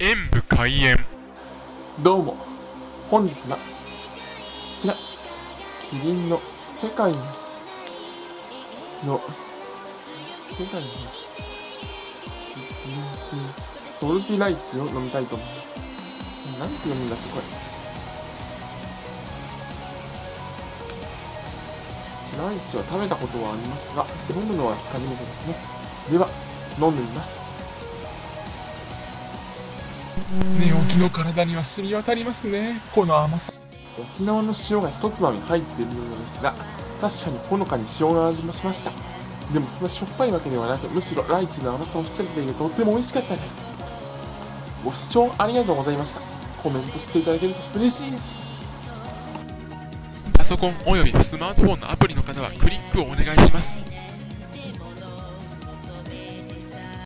演武開演。どうも。本日はこちらキリンの世界のの世界のキリンソルティライチを飲みたいと思いますなんて読むんだっけこれ。ライチは食べたことはありますが飲むのは初めてですね。では飲んでみます。寝起きの体には染み渡りますね。この甘さ。沖縄の塩が一つまみ入っているようですが確かにほのかに塩の味もしました。でもそんなしょっぱいわけではなくむしろライチの甘さを引き立てていてとっても美味しかったです。ご視聴ありがとうございました。コメントしていただけると嬉しいです。パソコンおよびスマートフォンのアプリの方はクリックをお願いします